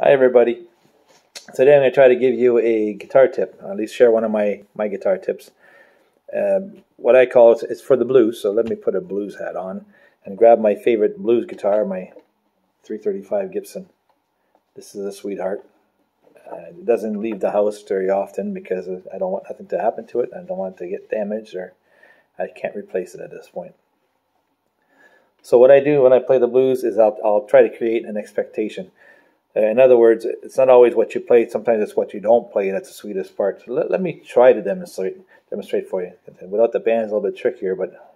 Hi everybody. Today I'm going to try to give you a guitar tip, at least share one of my, my guitar tips. Um, what I call it is for the blues, so let me put a blues hat on and grab my favorite blues guitar, my 335 Gibson. This is a sweetheart. Uh, it doesn't leave the house very often because I don't want nothing to happen to it. I don't want it to get damaged or I can't replace it at this point. So what I do when I play the blues is I'll, I'll try to create an expectation. Uh, in other words, it's not always what you play. Sometimes it's what you don't play that's the sweetest part. So let, let me try to demonstrate demonstrate for you. Without the band, it's a little bit trickier, but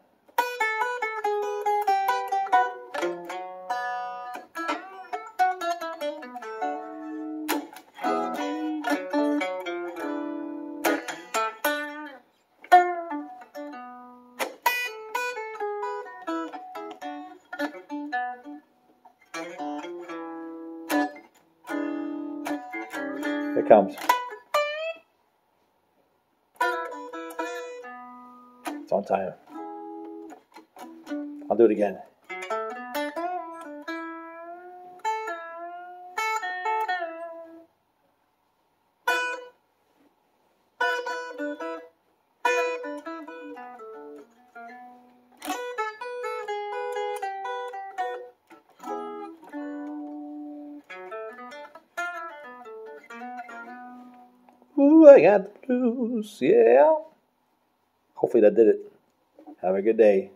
Here it comes. It's on time. I'll do it again. Ooh, I got the blues, yeah. Hopefully that did it. Have a good day.